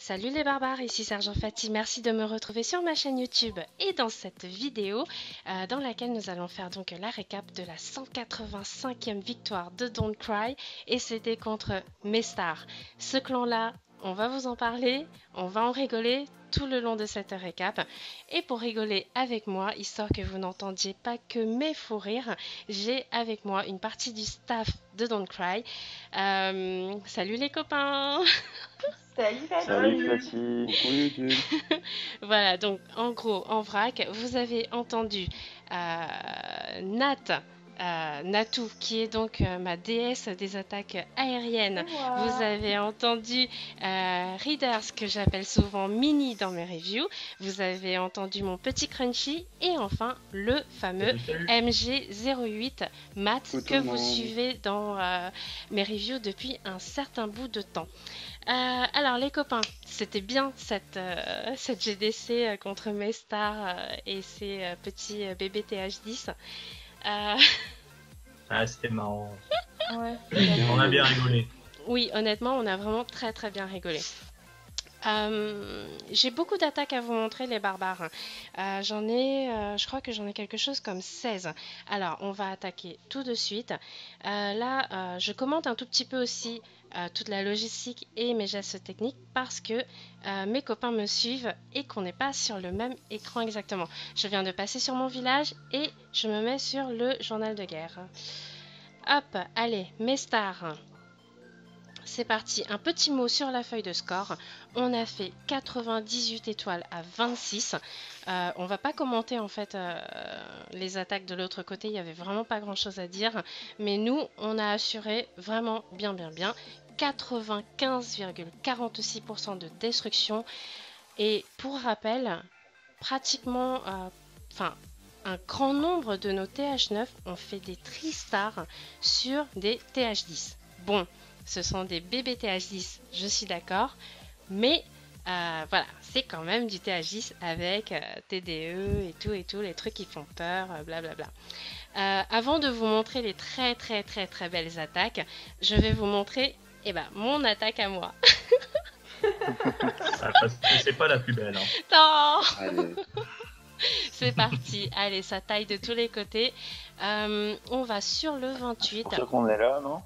Salut les barbares, ici Sergent Fati, merci de me retrouver sur ma chaîne YouTube et dans cette vidéo euh, dans laquelle nous allons faire donc la récap de la 185e victoire de Don't Cry et c'était contre Mestar. Ce clan là, on va vous en parler, on va en rigoler tout le long de cette récap. Et pour rigoler avec moi, histoire que vous n'entendiez pas que mes fous rires, j'ai avec moi une partie du staff de Don't Cry. Euh, salut les copains Salut Salut Salut Voilà, donc en gros, en vrac, vous avez entendu euh, Nat euh, Natu, qui est donc euh, ma déesse des attaques aériennes. Vous avez entendu euh, Readers, que j'appelle souvent Mini dans mes reviews. Vous avez entendu mon petit Crunchy. Et enfin, le fameux MG08 Matt, que vous suivez dans mes reviews depuis un certain bout de temps. alors les copains, c'était bien cette, cette GDC contre mes stars et ses petits bébés TH10. Euh, ah, c'était marrant. on a bien rigolé. Oui, honnêtement, on a vraiment très très bien rigolé. Euh, j'ai beaucoup d'attaques à vous montrer, les barbares. Euh, j'en ai, je crois que j'en ai quelque chose comme 16. Alors, on va attaquer tout de suite. là, je commente un tout petit peu aussi euh, toute la logistique et mes gestes techniques parce que euh, mes copains me suivent et qu'on n'est pas sur le même écran exactement. Je viens de passer sur mon village et je me mets sur le journal de guerre. Hop, allez, mes stars. C'est parti, un petit mot sur la feuille de score. On a fait 98 étoiles à 26. Euh, on va pas commenter en fait euh, les attaques de l'autre côté, il n'y avait vraiment pas grand chose à dire. Mais nous, on a assuré vraiment bien bien bien 95,46% de destruction. Et pour rappel, pratiquement, euh, enfin, un grand nombre de nos TH9 ont fait des Tristar sur des TH10. Bon, ce sont des BBTH10, je suis d'accord, mais euh, voilà, c'est quand même du TH10 avec euh, TDE et tout et tout, les trucs qui font peur, euh, blablabla. avant de vous montrer les très très très très belles attaques, je vais vous montrer eh ben, mon attaque à moi. Ah, c'est pas la plus belle. Hein. Non C'est parti, allez, ça taille de tous les côtés. on va sur le 28. C'est pour qu'on est là, non?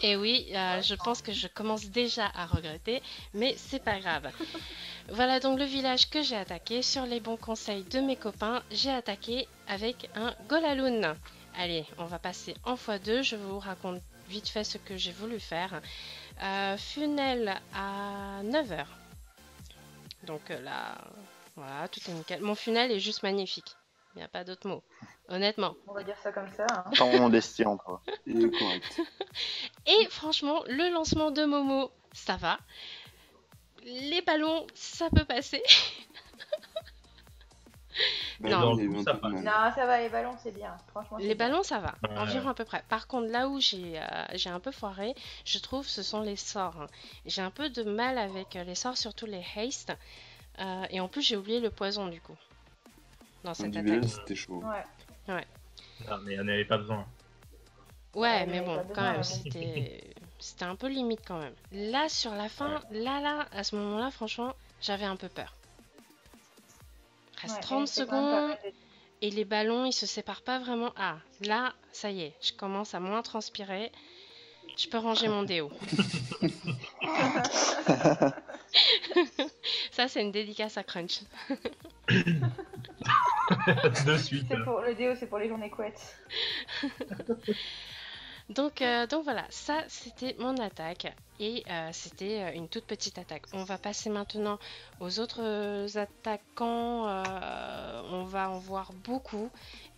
Et oui, euh, je pense que je commence déjà à regretter, mais c'est pas grave. voilà donc le village que j'ai attaqué. Sur les bons conseils de mes copains, j'ai attaqué avec un Golaloon. Allez, on va passer en x2. Je vous raconte vite fait ce que j'ai voulu faire. Euh, funnel à 9h. Donc euh, là, voilà, tout est nickel. Mon funnel est juste magnifique. Il n'y a pas d'autre mot. Honnêtement. On va dire ça comme ça. Hein. Toi. Il est correct. Et franchement, le lancement de Momo, ça va. Les ballons, ça peut passer. non. ça non, ça va, les ballons, c'est bien. Franchement, les ballons, ça va. Environ à peu près. Par contre, là où j'ai euh, un peu foiré, je trouve, ce sont les sorts. J'ai un peu de mal avec les sorts, surtout les haste. Euh, et en plus, j'ai oublié le poison, du coup dans cette attaque. C'était chaud. Ouais. ouais. Ah, mais on n'avait pas besoin. Ouais, mais bon, quand même, c'était c'était un peu limite quand même. Là, sur la fin, là, là, à ce moment-là, franchement, j'avais un peu peur. Reste 30 secondes et les ballons, ils se séparent pas vraiment. Ah, là, ça y est, je commence à moins transpirer. Je peux ranger mon déo. Ça, c'est une dédicace à Crunch. de suite. Pour, le déo, c'est pour les journées couettes. donc, euh, donc voilà, ça c'était mon attaque et euh, c'était euh, une toute petite attaque. On va passer maintenant aux autres attaquants. on va en voir beaucoup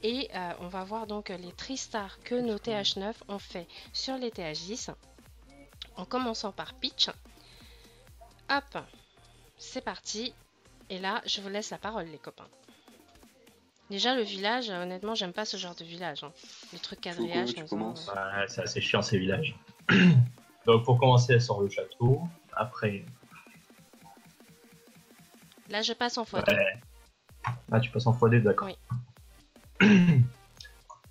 et on va voir donc les Tristar que nos TH9 ont fait sur les TH10 en commençant par Pitch. Hop, c'est parti. Et là, je vous laisse la parole, les copains. Déjà, le village, honnêtement, j'aime pas ce genre de village. Hein. Les trucs quadrillages. c'est assez chiant ces villages. Donc, pour commencer, elle sort le château. Après. Là, je passe en x2. Ah, tu passes en x2, d'accord. Oui.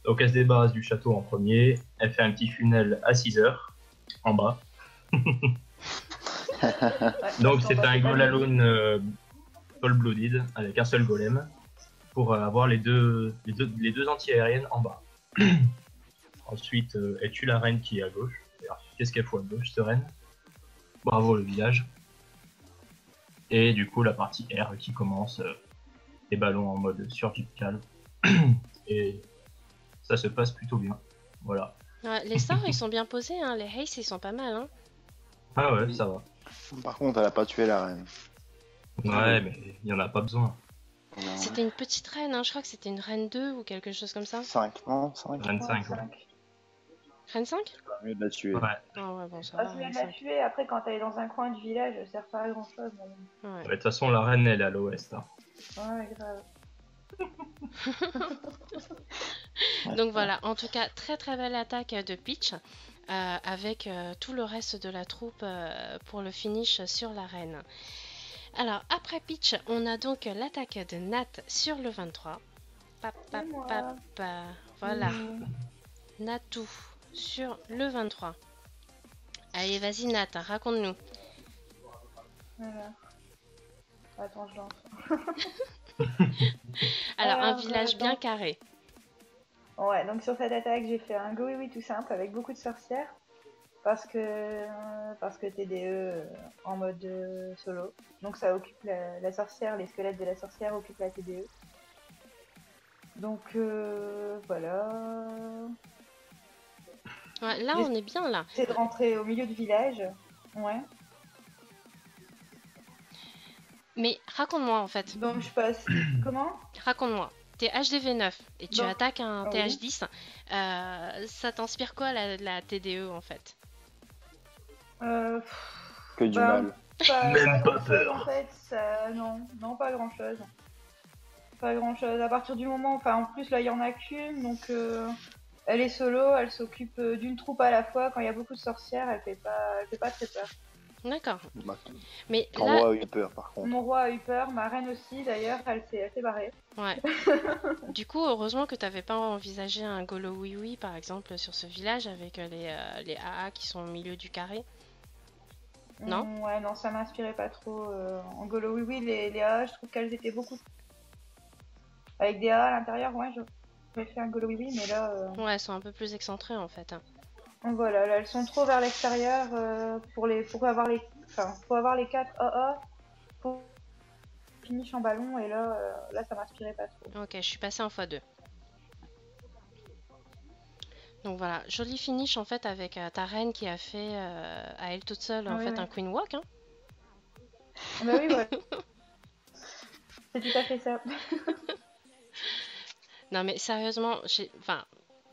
Donc, elle se débarrasse du château en premier. Elle fait un petit funnel à 6 heures en bas. Donc c'est un Golaloon euh, Blooded avec un seul golem pour euh, avoir les deux, les deux, les deux anti-aériennes en bas. Ensuite, euh, elle tue la reine qui est à gauche? Qu'est-ce qu'elle fout à gauche, cette reine? Bravo le village. Et du coup, la partie R qui commence, euh, les ballons en mode surgical. Et ça se passe plutôt bien. Voilà. les sorts, ils sont bien posés, hein. les haze, ils sont pas mal. Hein. Ah ouais, ça va. Par contre, elle a pas tué la reine. Ouais, mais il y en a pas besoin. C'était une petite reine, hein. je crois que c'était une reine 2 ou quelque chose comme ça. 5, non 5 Reine 5, ouais. Reine 5 C'est mieux de la tuer. Ouais. Ah ouais, bon, ça ah, va. c'est mieux reine de la 5. tuer, après quand elle est dans un coin du village, elle sert pas à grand chose. Ouais, De toute façon, la reine, elle est à l'ouest. hein. Ouais, grave. Donc voilà, en tout cas, très très belle attaque de Peach. Euh, avec euh, tout le reste de la troupe euh, pour le finish sur la reine. Alors, après Peach, on a donc l'attaque de Nat sur le 23. Pap, pap, C'est moi. pap, euh, voilà, Mmh. Natou sur le 23. Allez, vas-y Nat, raconte-nous. Voilà. Attends, je lance. Alors, un village bien carré. Ouais, donc sur cette attaque, j'ai fait un go oui tout simple avec beaucoup de sorcières. Parce que, euh, parce que TDE euh, en mode euh, solo. Donc ça occupe la, la sorcière, les squelettes de la sorcière occupent la TDE. Donc euh, voilà. Ouais, là, on est bien là. C'est de rentrer au milieu du village. Ouais. Mais raconte-moi en fait. Donc je passe. Comment? Raconte-moi. T'es HDV9 et tu attaques un Ah oui. TH10. euh, ça t'inspire quoi la, la TDE en fait? Euh, Que du Bah, mal. pas, Même pas peur. En fait, ça, non, non, pas grand chose. Pas grand chose. À partir du moment, enfin, en plus là, il y en a qu'une, donc euh, elle est solo, elle s'occupe d'une troupe à la fois. Quand il y a beaucoup de sorcières, elle fait pas, elle fait pas très peur. D'accord. Mais Ton là, roi a eu peur par contre. Mon roi a eu peur, ma reine aussi d'ailleurs, elle s'est, elle s'est barrée. ouais. du coup, heureusement que t'avais pas envisagé un Golo Oui Oui par exemple sur ce village avec euh, les, euh, les AA qui sont au milieu du carré. Non Mm, Ouais, non, ça m'inspirait pas trop. euh, en Golo, oui, oui, les, les AA, je trouve qu'elles étaient beaucoup. Avec des AA à l'intérieur, ouais, je- j'aurais fait un Golo, oui, oui, mais là. euh, Ouais, elles sont un peu plus excentrées en fait. hein. Voilà, là, elles sont trop vers l'extérieur euh, pour les pour avoir les enfin pour avoir les 4 AA pour finish en ballon et là euh, là ça m'inspirait pas trop. Ok, je suis passée en x2. Donc voilà, joli finish en fait avec euh, ta reine qui a fait à elle toute seule en Oui, fait oui. un Queen Walk. hein. Ah bah oui ouais. C'est tout à fait ça. Non mais sérieusement, j'ai- enfin,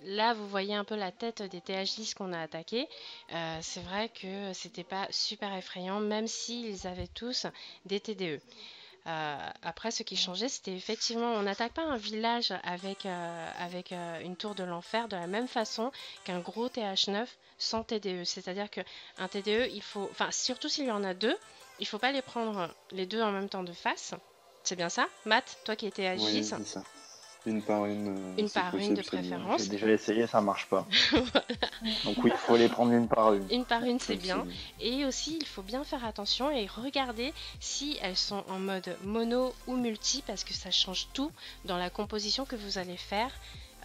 là vous voyez un peu la tête des TH10 qu'on a attaqués. Euh, c'est vrai que c'était pas super effrayant, même s'ils avaient tous des TDE. Euh, après, ce qui changeait, c'était effectivement, on n'attaque pas un village avec, euh, avec une tour de l'enfer de la même façon qu'un gros TH9 sans TDE. C'est-à-dire que un TDE, il faut, enfin, surtout s'il y en a deux, il faut pas les prendre les deux en même temps de face. C'est bien ça, Matt, toi qui étais Oui, TH10 c'est ça. Une par une. euh, Une c'est par une de préférence. J'ai déjà essayé, ça marche pas. Donc oui, il faut les prendre une par une. Une par une, c'est bien. Et aussi, il faut bien faire attention et regarder si elles sont en mode mono ou multi parce que ça change tout dans la composition que vous allez faire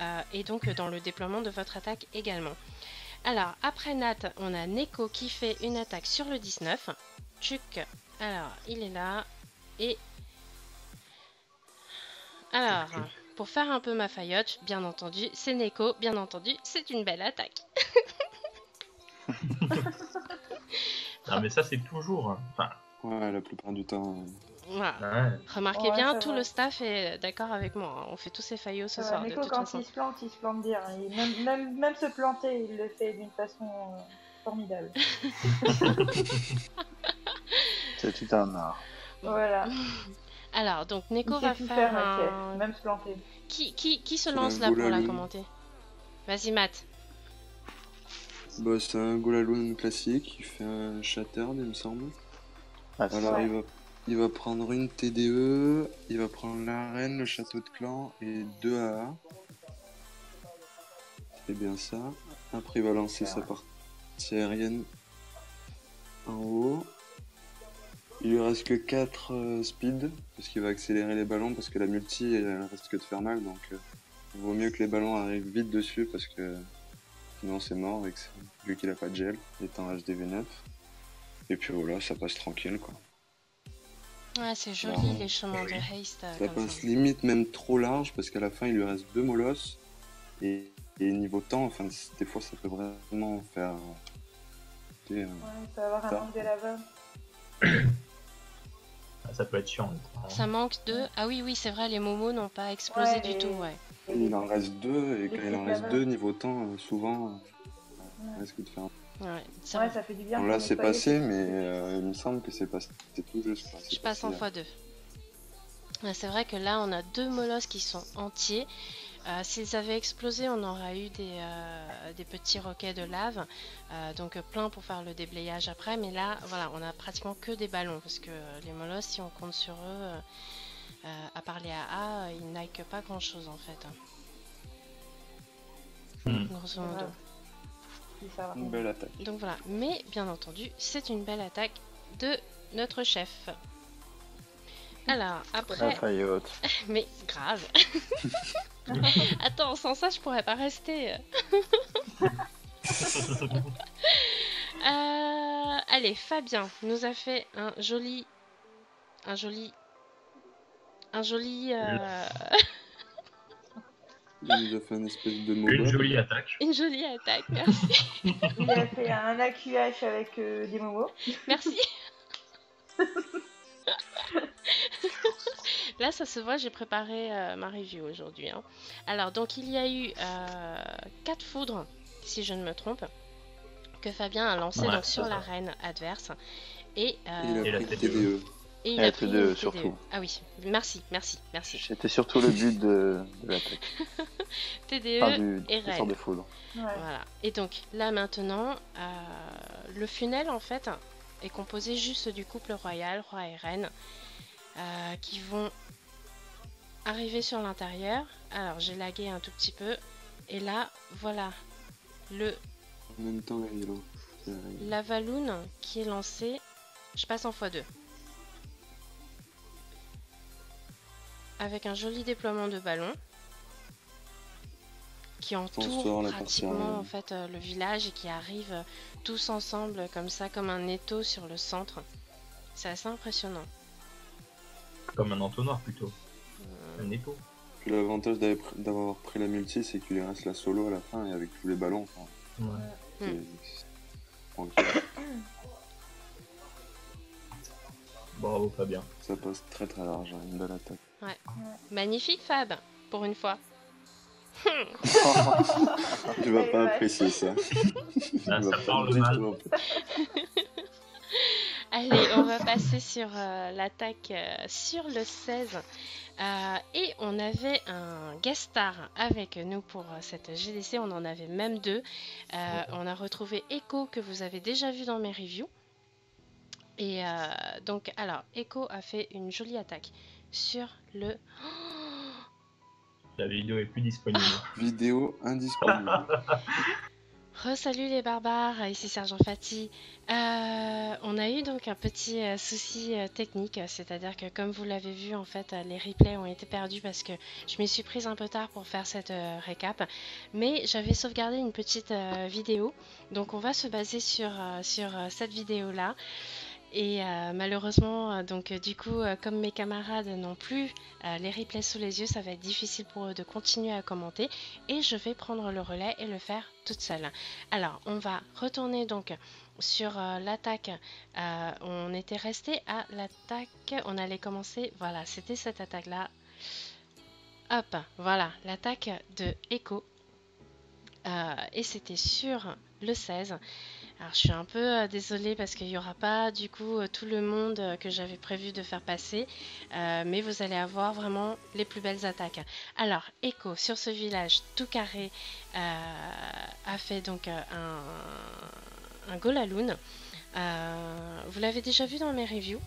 euh, et donc dans le déploiement de votre attaque également. Alors, après Nat, on a Neko qui fait une attaque sur le 19. Tchuk, alors il est là. Et. Alors, pour faire un peu ma faillotte, bien entendu, c'est Neko, bien entendu, c'est une belle attaque. Non, mais ça, c'est toujours. hein. Enfin, Ouais, la plupart du temps. euh, Voilà. ouais. Remarquez Ouais, bien, tout va. le staff est d'accord avec moi. hein. On fait tous ces faillots ce Euh, soir, de Neko toute quand façon. il se plante, il se plante bien. Il- même, même, même se planter, il le fait d'une façon euh, formidable. C'est tout un art. Voilà. Alors, donc Neko va faire un... même se planter. Qui, qui, qui se lance là pour la commenter? Vas-y, Matt. Bah, c'est un Golaloon classique, il fait un Shattered, il me semble. Ah, c'est Alors, il, va, il va prendre une TDE, il va prendre l'arène, le château de clan et deux AA. C'est bien ça. Après, il va lancer sa partie aérienne en haut. Il lui reste que 4 speed, parce qu'il va accélérer les ballons, parce que la multi, elle reste que de faire mal, donc euh, il vaut mieux que les ballons arrivent vite dessus, parce que sinon c'est mort, avec, vu qu'il a pas de gel, il est en HDV9. Et puis voilà, ça passe tranquille, quoi. Ouais, c'est joli les chemins de haste. euh, Ça comme passe ça. limite même trop large, parce qu'à la fin, il lui reste deux molosses, et, et niveau temps, enfin, des fois, ça peut vraiment faire... euh, Ouais, il peut avoir un manque de Ça peut être chiant. Ça manque de. Ah oui, oui, c'est vrai, les momos n'ont pas explosé Ouais, du tout, ouais. Il en reste deux, et quand il en reste deux, niveau temps, euh, souvent, euh, Ouais. ça risque de faire Ouais, c'est Ouais, vrai. ça fait du bien. Bon, là, c'est passé, mais euh, il me semble que c'est passé c'est tout juste. Je passe en passé, x2. Ouais, c'est vrai que là, on a deux molosses qui sont entiers. Euh, S'ils avaient explosé, on aurait eu des, euh, des petits roquets de lave, euh, donc plein pour faire le déblayage après. Mais là, voilà, on a pratiquement que des ballons parce que les molosses, si on compte sur eux, à part les AA, ils n'aillent pas grand chose en fait. Hmm. Grosso C'est modo. Une belle attaque. Donc voilà, mais bien entendu, c'est une belle attaque de notre chef. Alors, après, mais grave. Attends, sans ça, je pourrais pas rester. Euh, allez, Fabien nous a fait un joli, un joli, un joli, euh, Il nous a fait une espèce de mot. Une jolie attaque. une jolie attaque. Merci, Il a fait un AQH avec euh, des momos. merci. Là, ça se voit, j'ai préparé euh, ma review aujourd'hui. hein. Alors, donc, il y a eu 4 foudres, si je ne me trompe, que Fabien a lancé Ouais, donc, c'est sur ça. l'arène adverse. Et, euh, Il Et a la pris TDE. TDE. et il a la pris TDE, une TDE. surtout. Ah oui, merci, merci, merci. C'était surtout le but de, de l'attaque. TDE Enfin, du, et Rennes. de foudre. Ouais. Voilà. Et donc là maintenant, euh, le funnel en fait est composé juste du couple royal, roi et reine, euh, qui vont arriver sur l'intérieur. Alors j'ai lagué un tout petit peu. Et là, voilà, le En même temps, là, il la Valoon qui est lancée. Je passe en x2. Avec un joli déploiement de ballons qui entoure pratiquement en fait euh, le village et qui arrivent euh, tous ensemble comme ça comme un étau sur le centre. C'est assez impressionnant. Comme un entonnoir plutôt. Un étau. Puis l'avantage d'avoir pr- d'avoir pris la multi, c'est qu'il reste la solo à la fin et avec tous les ballons. enfin, Ouais. c'est- Hmm. Bravo Fabien. Ça passe très très large, hein, une belle attaque. Magnifique Fab, pour une fois. Tu vas Ouais, pas ouais. apprécier ça. Là, ça parle mal. Allez, on va passer sur euh, l'attaque euh, sur le 16. Euh, et on avait un guest star avec nous pour euh, cette GDC. On en avait même deux. Euh, on a retrouvé Echo que vous avez déjà vu dans mes reviews. Et euh, donc, alors, Echo a fait une jolie attaque sur le. La vidéo est plus disponible. Vidéo indisponible. Re-salut les barbares, ici Sergent Fati. Euh, on a eu donc un petit euh, souci euh, technique, c'est-à-dire que comme vous l'avez vu, en fait, les replays ont été perdus parce que je m'y suis prise un peu tard pour faire cette récap. Mais j'avais sauvegardé une petite vidéo, donc on va se baser sur, cette vidéo-là. Et euh, malheureusement, euh, donc euh, du coup, comme mes camarades n'ont plus les replays sous les yeux, ça va être difficile pour eux de continuer à commenter. Et je vais prendre le relais et le faire toute seule. Alors, on va retourner donc sur l'attaque. On était resté à l'attaque. On allait commencer. Voilà, c'était cette attaque-là. Hop, voilà, l'attaque de Echo. Et c'était sur le 16. Alors je suis un peu euh, désolée parce qu'il n'y aura pas du coup euh, tout le monde euh, que j'avais prévu de faire passer, mais vous allez avoir vraiment les plus belles attaques. Alors Echo sur ce village tout carré a fait donc un, un Golaloon. Vous l'avez déjà vu dans mes reviews?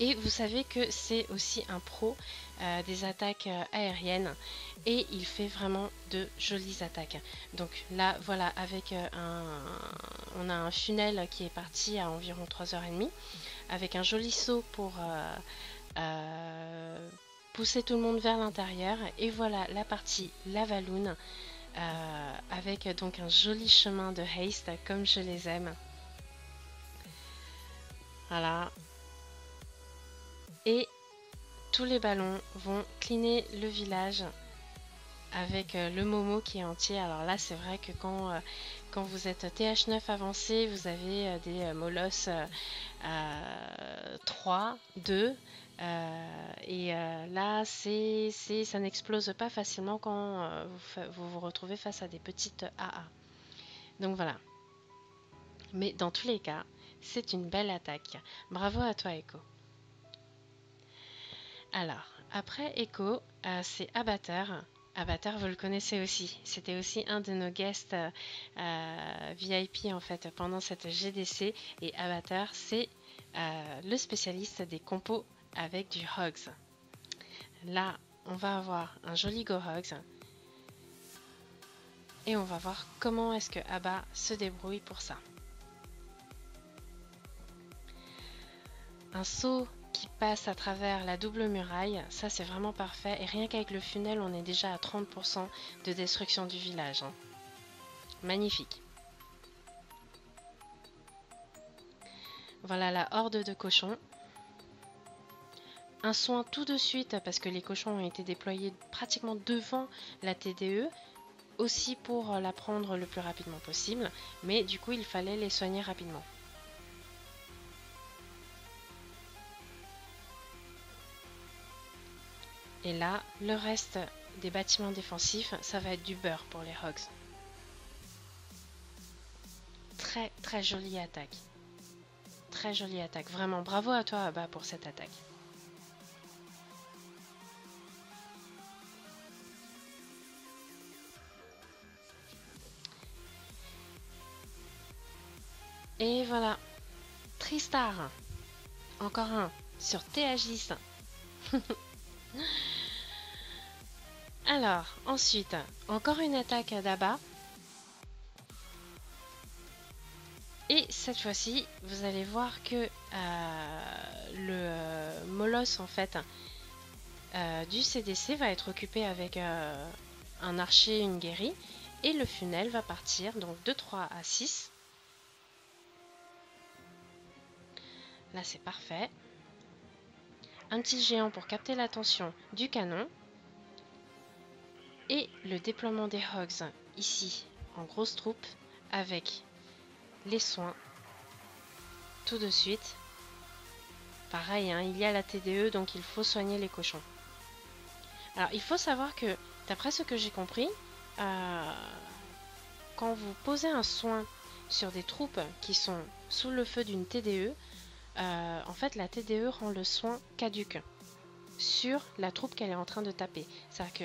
Et vous savez que c'est aussi un pro euh, des attaques euh, aériennes et il fait vraiment de jolies attaques. Donc là, voilà, avec euh, un, on a un funnel qui est parti à environ 3h30 avec un joli saut pour pousser tout le monde vers l'intérieur. Et voilà la partie Lavaloon avec donc un joli chemin de haste comme je les aime. Voilà, et tous les ballons vont cleaner le village avec euh, le Momo qui est entier. Alors là, c'est vrai que quand, euh, vous êtes TH9 avancé, vous avez euh, des Molos 3, 2. et là, c'est, ça n'explose pas facilement quand vous, vous, vous retrouvez face à des petites AA. Donc voilà. Mais dans tous les cas, c'est une belle attaque. Bravo à toi, Echo. Alors, après Echo, euh, c'est Abatteur. Abatteur, vous le connaissez aussi. C'était aussi un de nos guests euh, VIP en fait pendant cette GDC. Et Abatteur, c'est euh, le spécialiste des compos avec du Hogs. Là, on va avoir un joli Go Hogs. Et on va voir comment est-ce que Abba se débrouille pour ça. Un saut à travers la double muraille, ça c'est vraiment parfait. Et rien qu'avec le funnel, on est déjà à 30% de destruction du village. Hein. Magnifique. Voilà la horde de cochons. Un soin tout de suite parce que les cochons ont été déployés pratiquement devant la TDE, aussi pour la prendre le plus rapidement possible, mais du coup il fallait les soigner rapidement. Et là, le reste des bâtiments défensifs, ça va être du beurre pour les Hogs. Très très jolie attaque. Très jolie attaque. Vraiment bravo à toi Abba pour cette attaque. Et voilà. Tristar. Encore un sur TH10. Alors, ensuite, encore une attaque d'abat. Et cette fois-ci, vous allez voir que euh, le euh, molosse en fait euh, du CDC va être occupé avec un archer et une guérie. Et le funnel va partir donc de 3 à 6. Là c'est parfait. Un petit géant pour capter l'attention du canon et le déploiement des Hogs ici en grosse troupe avec les soins tout de suite. Pareil, hein, il y a la TDE donc il faut soigner les cochons. Alors il faut savoir que d'après ce que j'ai compris, euh, quand vous posez un soin sur des troupes qui sont sous le feu d'une TDE, euh, en fait la TDE rend le soin caduque sur la troupe qu'elle est en train de taper. C'est-à-dire que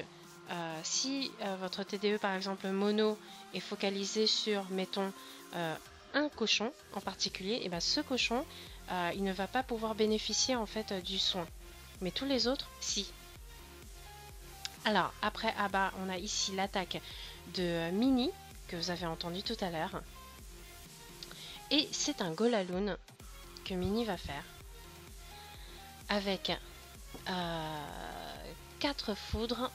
euh, si euh, votre TDE par exemple mono est focalisé sur mettons un cochon en particulier, et eh ben ce cochon il ne va pas pouvoir bénéficier en fait du soin. Mais tous les autres, si. Alors après Abba, on a ici l'attaque de Mini que vous avez entendu tout à l'heure. Et c'est un Golaloon Mini va faire avec 4 foudres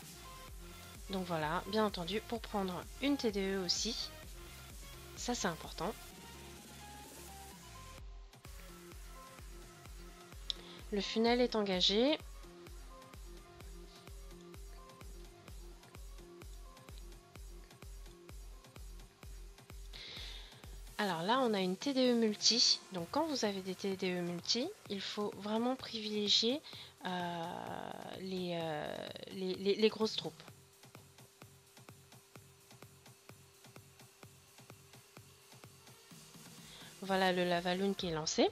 donc voilà, bien entendu, pour prendre une TDE aussi, ça c'est important. Le funnel est engagé. Alors là, on a une TDE multi. Donc quand vous avez des TDE multi, il faut vraiment privilégier euh, euh, les grosses troupes. Voilà le lavaloon qui est lancé.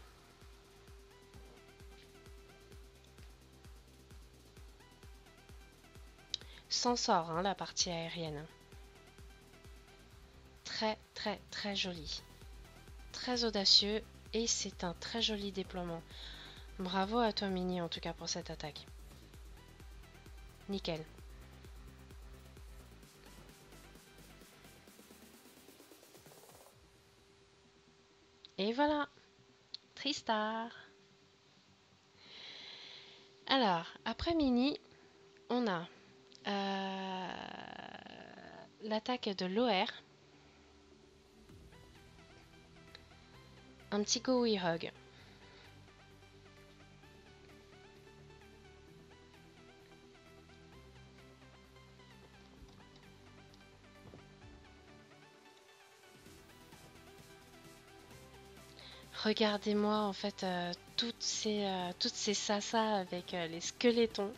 S'en sort hein, la partie aérienne. Très très très joli. Très audacieux et c'est un très joli déploiement. Bravo à toi Mini en tout cas pour cette attaque. Nickel. Et voilà, Tristar. Alors, après Mini, on a euh, l'attaque de l'OR. Un petit go hug. Regardez-moi en fait euh, toutes ces euh, toutes ces sasas avec euh, les squelettons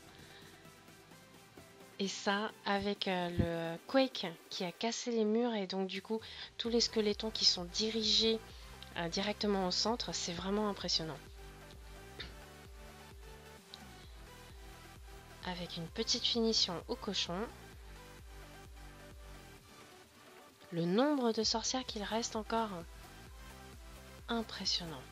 et ça avec le quake qui a cassé les murs et donc du coup tous les squelettons qui sont dirigés directement au centre, c'est vraiment impressionnant. Avec une petite finition au cochon. Le nombre de sorcières qu'il reste encore impressionnant.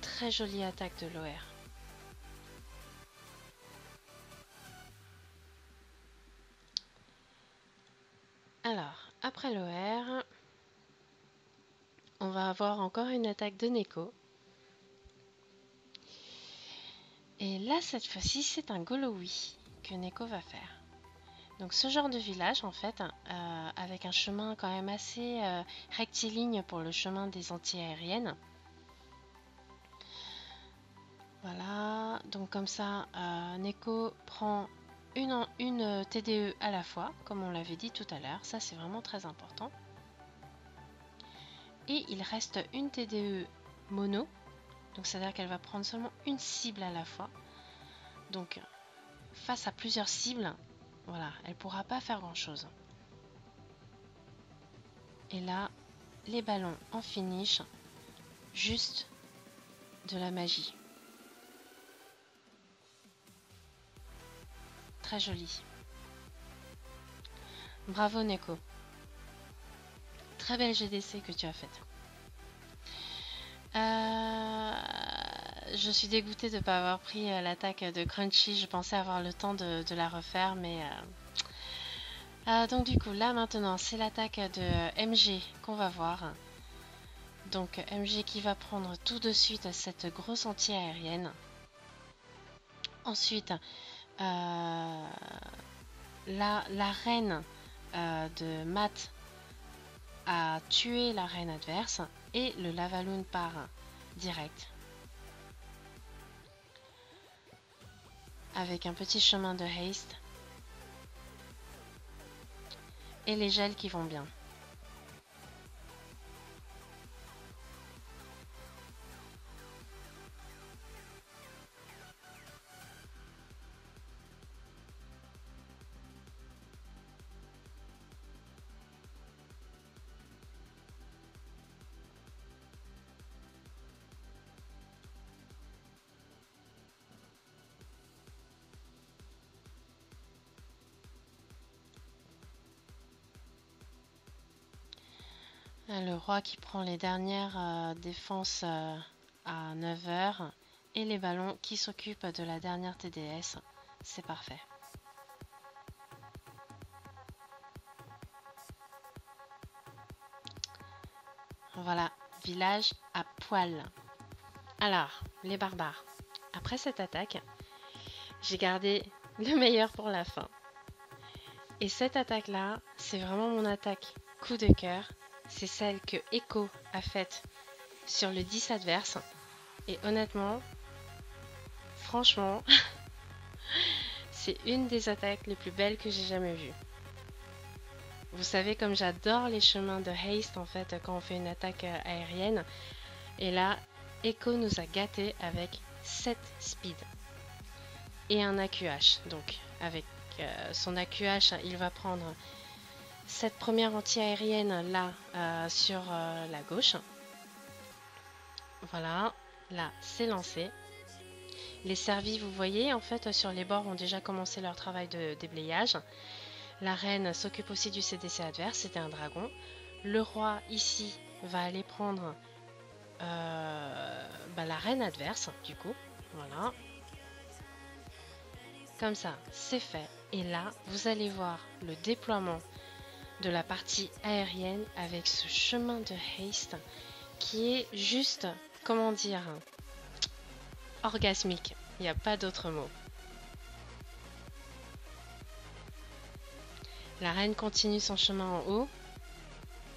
Très jolie attaque de l'OR. Alors, après l'OR, on va avoir encore une attaque de Neko. Et là, cette fois-ci, c'est un Golowi que Neko va faire. Donc ce genre de village, en fait, euh, avec un chemin quand même assez euh, rectiligne pour le chemin des anti-aériennes. Voilà, donc comme ça, euh, Neko prend une, TDE à la fois, comme on l'avait dit tout à l'heure. Ça, c'est vraiment très important. Et il reste une TDE mono, donc c'est-à-dire qu'elle va prendre seulement une cible à la fois. Donc, face à plusieurs cibles, voilà, elle pourra pas faire grand chose. Et là, les ballons en finish, juste de la magie. Très joli. Bravo Neko. Très belle GDC que tu as faite. Euh, je suis dégoûtée de ne pas avoir pris euh, l'attaque de Crunchy. Je pensais avoir le temps de, la refaire, mais... Euh, donc du coup, là maintenant, c'est l'attaque de MG qu'on va voir. Donc MG qui va prendre tout de suite cette grosse anti-aérienne. Ensuite, la, la, reine de Matt a tué la reine adverse et le Lavaloon part direct. avec un petit chemin de haste et les gels qui vont bien. Le roi qui prend les dernières euh, défenses euh, à 9h et les ballons qui s'occupent de la dernière TDS. C'est parfait. Voilà, village à poil. Alors, les barbares. Après cette attaque, j'ai gardé le meilleur pour la fin. Et cette attaque-là, c'est vraiment mon attaque coup de cœur c'est celle que Echo a faite sur le 10 adverse. Et honnêtement, franchement, c'est une des attaques les plus belles que j'ai jamais vues. Vous savez comme j'adore les chemins de haste en fait quand on fait une attaque euh, aérienne. Et là, Echo nous a gâté avec 7 speed et un AQH. Donc avec euh, son AQH, il va prendre cette première anti-aérienne là euh, sur euh, la gauche. Voilà, là c'est lancé. Les servis, vous voyez, en fait sur les bords ont déjà commencé leur travail de déblayage. La reine s'occupe aussi du CDC adverse, c'était un dragon. le roi ici va aller prendre euh, bah, la reine adverse, du coup. Voilà. Comme ça, c'est fait. Et là, vous allez voir le déploiement de la partie aérienne avec ce chemin de haste qui est juste, comment dire, orgasmique. Il n'y a pas d'autre mot. La reine continue son chemin en haut.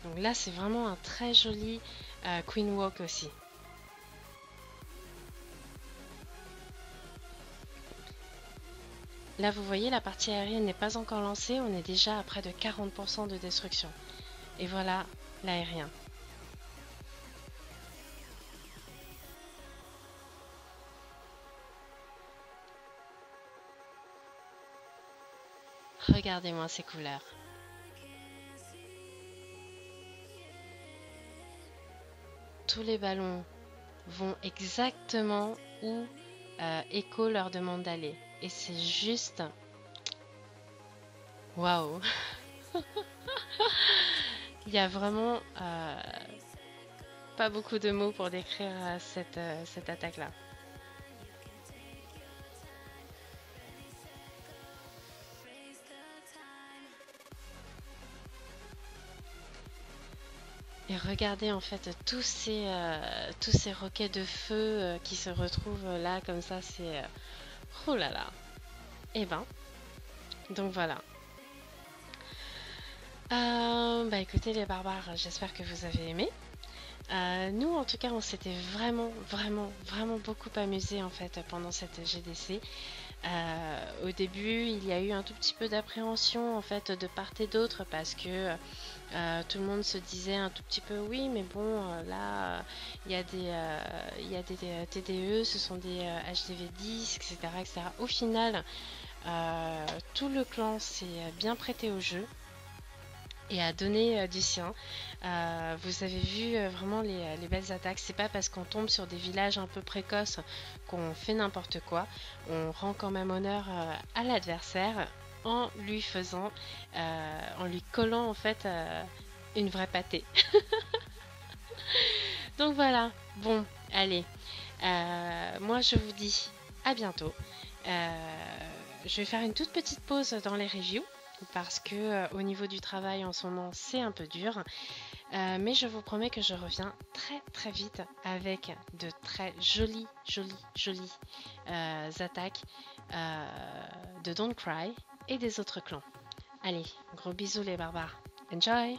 Donc là, c'est vraiment un très joli euh, Queen Walk aussi. Là, vous voyez, la partie aérienne n'est pas encore lancée. On est déjà à près de 40% de destruction. Et voilà l'aérien. Regardez-moi ces couleurs. Tous les ballons vont exactement où euh, Echo leur demande d'aller. Et c'est juste... Waouh Il y a vraiment euh, pas beaucoup de mots pour décrire euh, cette, cette attaque-là. Et regardez en fait tous ces, euh, tous ces roquets de feu euh, qui se retrouvent là comme ça, c'est... Euh, oh là là eh ben, donc voilà. bah écoutez les barbares, j'espère que vous avez aimé. nous en tout cas on s'était vraiment vraiment vraiment beaucoup amusé en fait pendant cette GDC. au début il y a eu un tout petit peu d'appréhension en fait de part et d'autre parce que euh, tout le monde se disait un tout petit peu oui mais bon euh, là il y a des il y a des, TDE ce sont des HDV 10 etc etc au final euh, tout le clan s'est bien prêté au jeu et a donné du sien. vous avez vu vraiment les, belles attaques. C'est pas parce qu'on tombe sur des villages un peu précoces qu'on fait n'importe quoi. On rend quand même honneur à l'adversaire en lui faisant, euh, en lui collant en fait euh, une vraie pâtée. Donc voilà, bon, allez, euh, moi je vous dis à bientôt. je vais faire une toute petite pause dans les reviews parce que au niveau du travail en ce moment c'est un peu dur. mais je vous promets que je reviens très très vite avec de très jolies, jolies, jolies attaques de Don't Cry et des autres clans. Allez, gros bisous les barbares. Enjoy